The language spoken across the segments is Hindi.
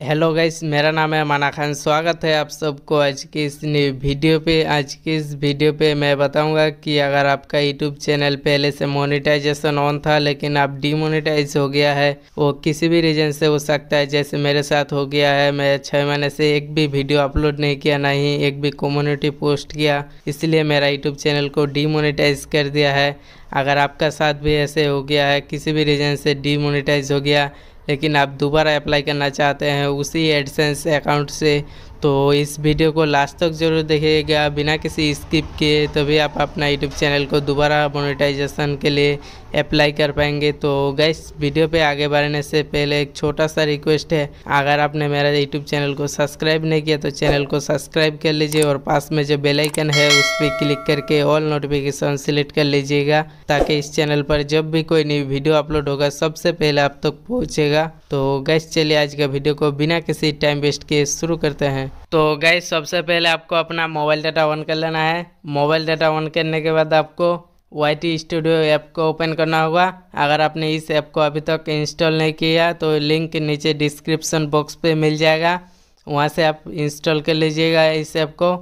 हेलो गाइस मेरा नाम है माना खान। स्वागत है आप सबको आज की इस वीडियो पे। आज की इस वीडियो पे मैं बताऊँगा कि अगर आपका यूट्यूब चैनल पहले से मोनेटाइजेशन ऑन था, लेकिन आप डीमोनेटाइज हो गया है, वो किसी भी रीजन से हो सकता है। जैसे मेरे साथ हो गया है, मैं छः महीने से एक भी वीडियो अपलोड नहीं किया, ना ही एक भी कम्युनिटी पोस्ट किया। इसलिए मेरा यूट्यूब चैनल को डीमोनेटाइज कर दिया है। अगर आपका साथ भी ऐसे हो गया है, किसी भी रीजन से डीमोनेटाइज हो गया लेकिन आप दोबारा अप्लाई करना चाहते हैं उसी एडसेंस अकाउंट से तो इस वीडियो को लास्ट तक ज़रूर देखिएगा। बिना किसी स्किप किए तभी आप अपना यूट्यूब चैनल को दोबारा मोनेटाइजेशन के लिए अप्लाई कर पाएँगे। तो गैस वीडियो पे आगे बढ़ने से पहले एक छोटा सा रिक्वेस्ट है। अगर आपने मेरा यूट्यूब चैनल को सब्सक्राइब नहीं किया तो चैनल को सब्सक्राइब कर लीजिए और पास में जो बेलाइकन है, उस पर क्लिक करके ऑल नोटिफिकेशन सिलेक्ट कर लीजिएगा, ताकि इस चैनल पर जब भी कोई न्यू वीडियो अपलोड होगा, सबसे पहले आप तक तो पहुँचेगा। तो गैस चलिए आज का वीडियो को बिना किसी टाइम वेस्ट किए शुरू करते हैं। तो गैस सबसे पहले आपको अपना मोबाइल डाटा ऑन कर लेना है। मोबाइल डाटा ऑन करने के बाद आपको वाई टी स्टूडियो ऐप को ओपन करना होगा। अगर आपने इस ऐप को अभी तक इंस्टॉल नहीं किया तो लिंक नीचे डिस्क्रिप्शन बॉक्स पे मिल जाएगा। वहाँ से आप इंस्टॉल कर लीजिएगा इस ऐप को।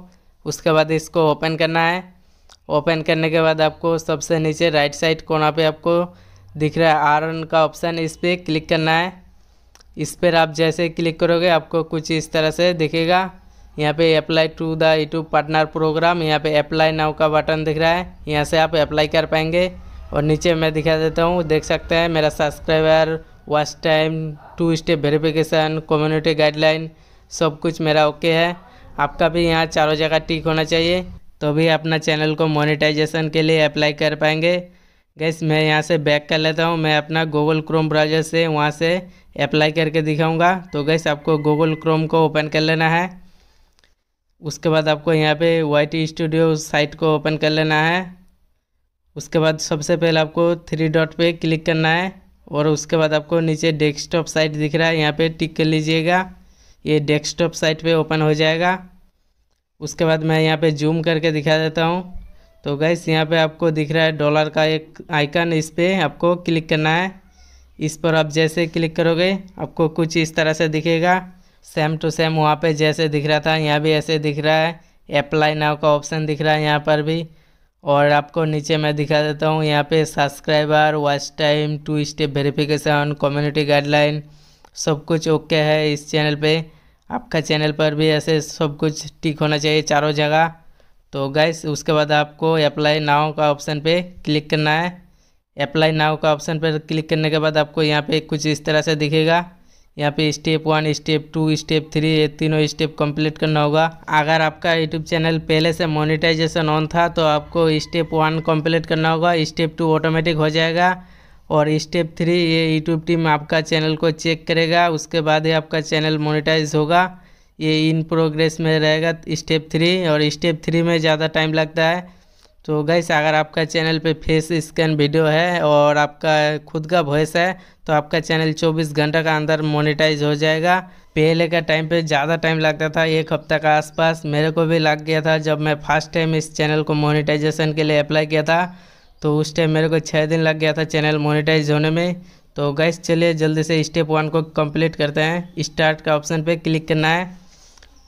उसके बाद इसको ओपन करना है। ओपन करने के बाद आपको सबसे नीचे राइट साइड कोना पे आपको दिख रहा है आर का ऑप्शन इस पर क्लिक करना है। इस पर आप जैसे क्लिक करोगे, आपको कुछ इस तरह से दिखेगा। यहाँ पे apply to the YouTube partner program यहाँ पे अप्लाई नाउ का बटन दिख रहा है। यहाँ से आप अप्लाई कर पाएँगे। और नीचे मैं दिखा देता हूँ। देख सकते हैं, मेरा subscriber watch time two step verification community guideline सब कुछ मेरा ओके है। आपका भी यहाँ चारों जगह टिक होना चाहिए। तो भी अपना चैनल को मोनेटाइजेशन के लिए अप्लाई कर पाएँगे। गैस मैं यहाँ से बैक कर लेता हूँ। मैं अपना गूगल क्रोम ब्राउज़र से वहाँ से अप्लाई करके दिखाऊँगा। तो गैस आपको गूगल क्रोम को ओपन कर लेना है। उसके बाद आपको यहाँ पे वाई टी स्टूडियो साइट को ओपन कर लेना है। उसके बाद सबसे पहले आपको थ्री डॉट पे क्लिक करना है और उसके बाद आपको नीचे डेस्कटॉप साइट दिख रहा है। यहाँ पे टिक कर लीजिएगा। ये डेस्कटॉप साइट पे ओपन हो जाएगा। उसके बाद मैं यहाँ पे जूम करके दिखा देता हूँ। तो गैस यहाँ पे आपको दिख रहा है डॉलर का एक आइकन इस पर आपको क्लिक करना है। इस पर आप जैसे क्लिक करोगे, आपको कुछ इस तरह से दिखेगा। सेम टू सेम वहाँ पे जैसे दिख रहा था, यहाँ भी ऐसे दिख रहा है। अप्लाई नाव का ऑप्शन दिख रहा है यहाँ पर भी। और आपको नीचे मैं दिखा देता हूँ, यहाँ पे subscriber watch time two step verification community guideline सब कुछ ओके है इस चैनल पे। आपका चैनल पर भी ऐसे सब कुछ ठीक होना चाहिए चारों जगह। तो गैस उसके बाद आपको अप्लाई नाव का ऑप्शन पे क्लिक करना है। अप्लाई नाव का ऑप्शन पर क्लिक करने के बाद आपको यहाँ पे कुछ इस तरह से दिखेगा। यहाँ पे step one step two step three ये तीनों स्टेप कंप्लीट करना होगा। अगर आपका यूट्यूब चैनल पहले से मोनेटाइजेशन ऑन था तो आपको स्टेप वन कंप्लीट करना होगा। स्टेप टू ऑटोमेटिक हो जाएगा। और स्टेप थ्री ये यूट्यूब टीम आपका चैनल को चेक करेगा। उसके बाद ही आपका चैनल मोनेटाइज होगा। ये इन प्रोग्रेस में रहेगा स्टेप थ्री और स्टेप थ्री में ज़्यादा टाइम लगता है। तो गैस अगर आपका चैनल पे फेस स्कैन वीडियो है और आपका खुद का वॉइस है तो आपका चैनल 24 घंटा का अंदर मोनेटाइज हो जाएगा। पहले का टाइम पे ज़्यादा टाइम लगता था, एक हफ़्ता का आसपास। मेरे को भी लग गया था जब मैं फ़र्स्ट टाइम इस चैनल को मोनेटाइजेशन के लिए अप्लाई किया था तो उस टाइम मेरे को छः दिन लग गया था चैनल मोनिटाइज होने में। तो गैस चलिए जल्दी से स्टेप वन को कंप्लीट करते हैं। स्टार्ट का ऑप्शन पर क्लिक करना है।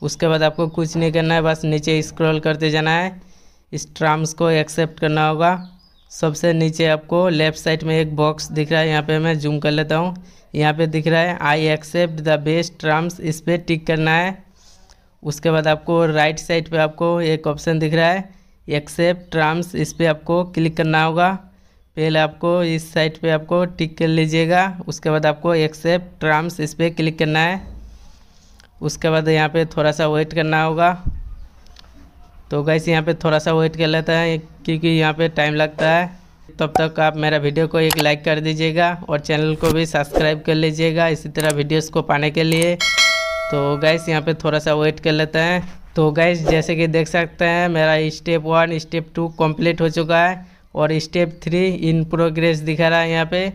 उसके बाद आपको कुछ नहीं करना है, बस नीचे स्क्रॉल करते जाना है। इस टर्म्स को एक्सेप्ट करना होगा। सबसे नीचे आपको लेफ़्ट साइड में एक बॉक्स दिख रहा है, यहाँ पे मैं जूम कर लेता हूँ। यहाँ पे दिख रहा है I accept the best terms इस पर टिक करना है। उसके बाद आपको राइट साइड पे आपको एक ऑप्शन दिख रहा है एक्सेप्ट टर्म्स इस पर आपको क्लिक करना होगा। पहले आपको इस साइड पे आपको टिक कर लीजिएगा, उसके बाद आपको एक्सेप्ट टर्म्स इस पर क्लिक करना है। उसके बाद यहाँ पे थोड़ा सा वेट करना होगा। तो गैस यहाँ पे थोड़ा सा वेट कर लेता है, क्योंकि यहाँ पे टाइम लगता है। तब तक आप मेरा वीडियो को एक लाइक कर दीजिएगा और चैनल को भी सब्सक्राइब कर लीजिएगा इसी तरह वीडियोस को पाने के लिए। तो गैस यहाँ पे थोड़ा सा वेट कर लेते हैं। तो गैस जैसे कि देख सकते हैं, मेरा step one step two complete हो चुका है और स्टेप थ्री इन प्रोग्रेस दिखा रहा है यहाँ पे।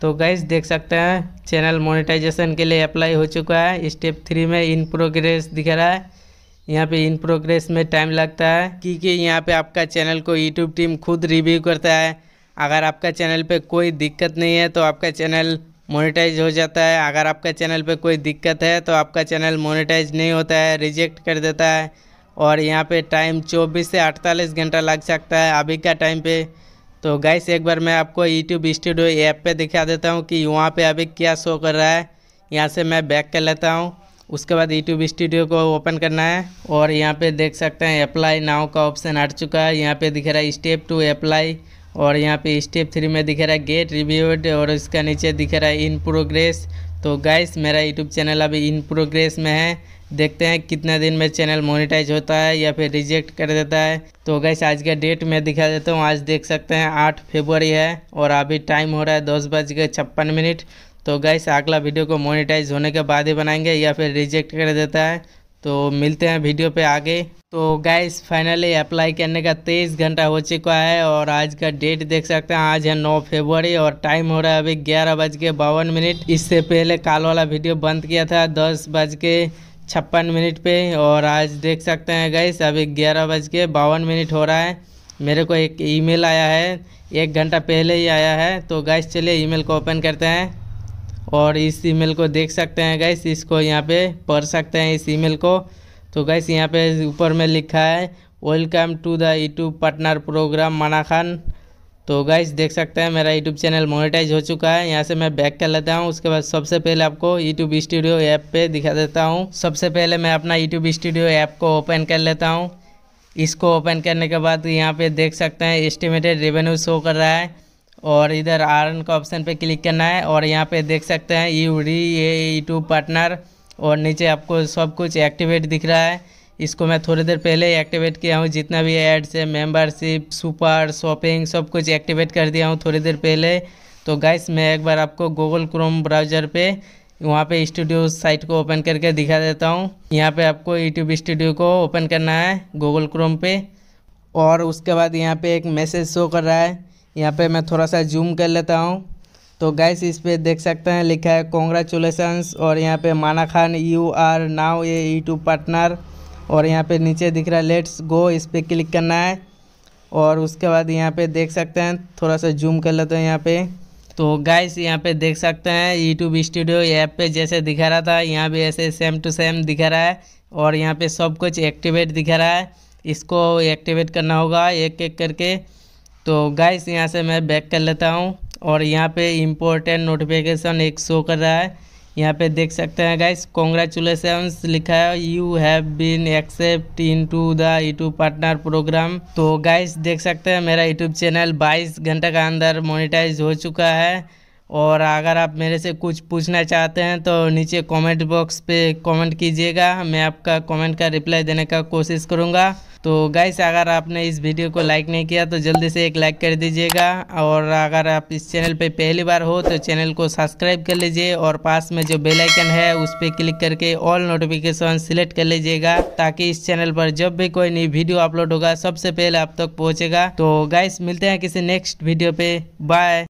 तो गैस देख सकते हैं चैनल मोनेटाइजेशन के लिए अप्लाई हो चुका है। स्टेप थ्री में इन प्रोग्रेस दिखा रहा है। यहाँ पे इन प्रोग्रेस में टाइम लगता है। क्योंकि यहाँ पे आपका चैनल को यूट्यूब टीम खुद रिव्यू करता है। अगर आपका चैनल पे कोई दिक्कत नहीं है तो आपका चैनल मोनेटाइज हो जाता है। अगर आपका चैनल पे कोई दिक्कत है तो आपका चैनल मोनेटाइज नहीं होता है रिजेक्ट कर देता है। और यहाँ पे टाइम 24 से 48 घंटा लग सकता है अभी का टाइम पे। तो गाइस एक बार मैं आपको यूट्यूब स्टूडियो ऐप पे दिखा देता हूँ कि वहाँ पे अभी क्या शो कर रहा है। यहाँ से मैं बैक कर लेता हूँ। उसके बाद यूट्यूब स्टूडियो को ओपन करना है और यहाँ पे देख सकते हैं अप्लाई नाउ का ऑप्शन हट चुका है। यहाँ पे दिख रहा है स्टेप टू अप्लाई और यहाँ पे स्टेप थ्री में दिख रहा है गेट रिव्यूड और इसका नीचे दिख रहा है इन प्रोग्रेस तो गाइस मेरा यूट्यूब चैनल अभी इन प्रोग्रेस में है। देखते हैं कितना दिन में चैनल मोनेटाइज होता है या फिर रिजेक्ट कर देता है। तो गैस आज का डेट मैं दिखा देता हूँ। आज देख सकते हैं आठ फेबररी है और अभी टाइम हो रहा है दस बज के छप्पन मिनट। तो गैस अगला वीडियो को मोनेटाइज होने के बाद ही बनाएँगे या फिर रिजेक्ट कर देता है। तो मिलते हैं वीडियो पे आगे। तो गैस फाइनली अप्लाई करने का तेईस घंटा हो चुका है और आज का डेट देख सकते हैं, आज है नौ फरवरी और टाइम हो रहा है अभी ग्यारह बज के बावन मिनट। इससे पहले काल वाला वीडियो बंद किया था दस बज के छप्पन मिनट पे और आज देख सकते हैं गैस अभी ग्यारह बज के बावन मिनट हो रहा है। मेरे को एक ईमेल आया है, एक घंटा पहले ही आया है। तो गैस चलिए ईमेल को ओपन करते हैं। और इस ईमेल को देख सकते हैं गैस इसको यहाँ पे पढ़ सकते हैं इस ईमेल को। तो गैस यहाँ पे ऊपर में लिखा है welcome to the YouTube partner program Mana Khan तो गाइस देख सकते हैं, मेरा यूट्यूब चैनल मोनेटाइज हो चुका है। यहाँ से मैं बैक कर लेता हूँ। उसके बाद सबसे पहले आपको यूट्यूब स्टूडियो ऐप पे दिखा देता हूँ। सबसे पहले मैं अपना यूट्यूब स्टूडियो ऐप को ओपन कर लेता हूँ। इसको ओपन करने के बाद यहाँ पे देख सकते हैं एस्टिमेटेड रेवेन्यू शो कर रहा है। और इधर आर का ऑप्शन पे क्लिक करना है और यहाँ पे देख सकते हैं यू री यूट्यूब पार्टनर और नीचे आपको सब कुछ एक्टिवेट दिख रहा है। इसको मैं थोड़ी देर पहले ही एक्टिवेट किया हूँ। जितना भी एड्स है मेंबरशिप सुपर शॉपिंग सब कुछ एक्टिवेट कर दिया हूँ थोड़ी देर पहले। तो गाइस मैं एक बार आपको गूगल क्रोम ब्राउज़र पे वहाँ पे स्टूडियो साइट को ओपन करके दिखा देता हूँ। यहाँ पे आपको यूट्यूब स्टूडियो को ओपन करना है गूगल क्रोम पे। और उसके बाद यहाँ पे एक मैसेज शो कर रहा है। यहाँ पे मैं थोड़ा सा जूम कर लेता हूँ। तो गैस इस पर देख सकते हैं, लिखा है कॉन्ग्रेचुलेसन्स और यहाँ पे Mana Khan you are now a YouTube partner और यहाँ पे नीचे दिख रहा है लेट्स गो इस पर क्लिक करना है। और उसके बाद यहाँ पे देख सकते हैं, थोड़ा सा जूम कर लेते हैं यहाँ पे। तो गाइस यहाँ पे देख सकते हैं यूट्यूब स्टूडियो ऐप पे जैसे दिखा रहा था, यहाँ भी ऐसे सेम टू सेम दिखा रहा है। और यहाँ पे सब कुछ एक्टिवेट दिखा रहा है। इसको एक्टिवेट करना होगा एक एक करके। तो गाइस यहाँ से मैं बैक कर लेता हूँ और यहाँ पे इम्पोर्टेंट नोटिफिकेशन एक शो कर रहा है। यहाँ पे देख सकते हैं गाइस कॉन्ग्रेचुलेसन लिखा है। You have been accept in to the YouTube partner program तो गाइस देख सकते हैं मेरा यूट्यूब चैनल 22 घंटे का अंदर मोनिटाइज हो चुका है। और अगर आप मेरे से कुछ पूछना चाहते हैं तो नीचे कमेंट बॉक्स पे कमेंट कीजिएगा। मैं आपका कमेंट का रिप्लाई देने का कोशिश करूँगा। तो गाइस अगर आपने इस वीडियो को लाइक नहीं किया तो जल्दी से एक लाइक कर दीजिएगा। और अगर आप इस चैनल पे पहली बार हो तो चैनल को सब्सक्राइब कर लीजिए और पास में जो बेल आइकन है, उस पर क्लिक करके ऑल नोटिफिकेशन सिलेक्ट कर लीजिएगा, ताकि इस चैनल पर जब भी कोई नई वीडियो अपलोड होगा, सबसे पहले आप तक पहुँचेगा। तो गाइस मिलते हैं किसी नेक्स्ट वीडियो पे। बाय